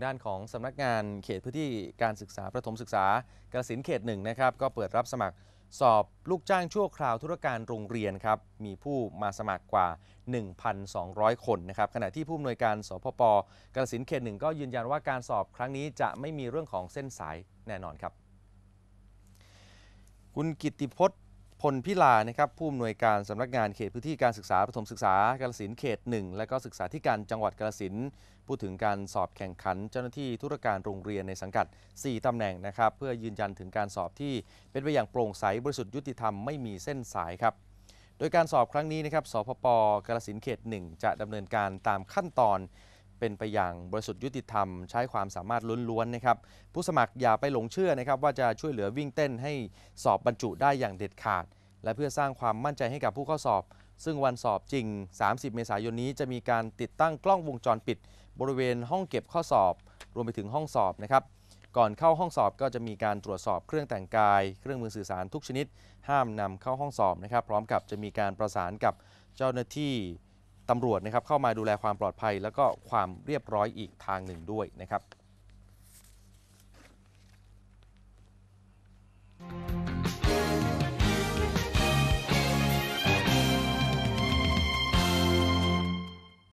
างด้านของสำนักงานเขตพื้นที่การศึกษาประถมศึกษากาฬสินเขตหนึ่งนะครับ ก็เปิดรับสมัครสอบลูกจ้างชั่วคราวธุรการโรงเรียนครับ มีผู้มาสมัครกว่า 1,200 คนนะครับ ขณะที่ผู้อำนวยการสพปกาฬสินเขตหนึ่งก็ยืนยันว่าการสอบครั้งนี้จะไม่มีเรื่องของเส้นสายแน่นอนครับ คุณกิติพจน์ พลพิลานะครับผู้อำนวยการสำนักงานเขตพื้นที่การศึกษาประถมศึกษากาฬสินเขตหนึ่งและก็ศึกษาธิการจังหวัดกาฬสินพูดถึงการสอบแข่งขันเจ้าหน้าที่ธุรการโรงเรียนในสังกัด 4ตำแหน่งนะครับเพื่อยืนยันถึงการสอบที่เป็นไปอย่างโปร่งใสบริสุทธิ์ยุติธรรมไม่มีเส้นสายครับโดยการสอบครั้งนี้นะครับสพปกาฬสินเขตหนึ่งจะดำเนินการตามขั้นตอน เป็นไปอย่างบริสุทธิ์ยุติธรรม ใช้ความสามารถล้วนๆนะครับผู้สมัครอย่าไปหลงเชื่อนะครับว่าจะช่วยเหลือวิ่งเต้นให้สอบบรรจุได้อย่างเด็ดขาด และเพื่อสร้างความมั่นใจให้กับผู้เข้าสอบ ซึ่งวันสอบจริง 30 เมษายนนี้จะมีการติดตั้งกล้องวงจรปิด บริเวณห้องเก็บข้อสอบ รวมไปถึงห้องสอบนะครับก่อนเข้าห้องสอบก็จะมีการตรวจสอบเครื่องแต่งกาย เครื่องมือสื่อสารทุกชนิด ห้ามนำเข้าห้องสอบนะครับ พร้อมกับจะมีการประสานกับเจ้าหน้าที่ ตำรวจนะครับเข้ามาดูแลความปลอดภัย แล้วก็ความเรียบร้อยอีกทางหนึ่งด้วยนะครับ